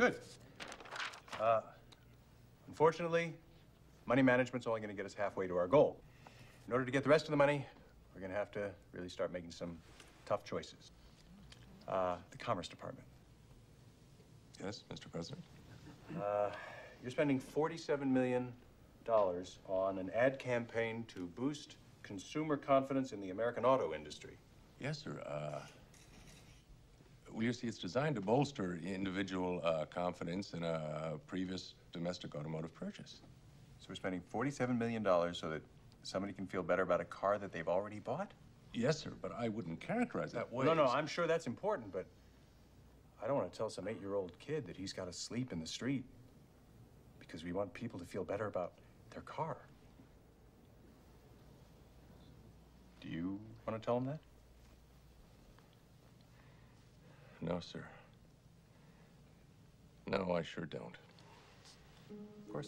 Good. Uh, Unfortunately, money management's only going to get us halfway to our goal. In order to get the rest of the money, we're going to have to really start making some tough choices. Uh, the Commerce Department. Yes, Mr. President? You're spending $47 million on an ad campaign to boost consumer confidence in the American auto industry. Yes, sir. Uh, see, it's designed to bolster individual uh, confidence in a previous domestic automotive purchase. So we're spending $47 million so that somebody can feel better about a car that they've already bought? Yes, sir, but I wouldn't characterize that way. No, no, I'm sure that's important, but I don't want to tell some eight-year-old kid that he's got to sleep in the street because we want people to feel better about their car. Do you want to tell him that? No, sir. No, I sure don't.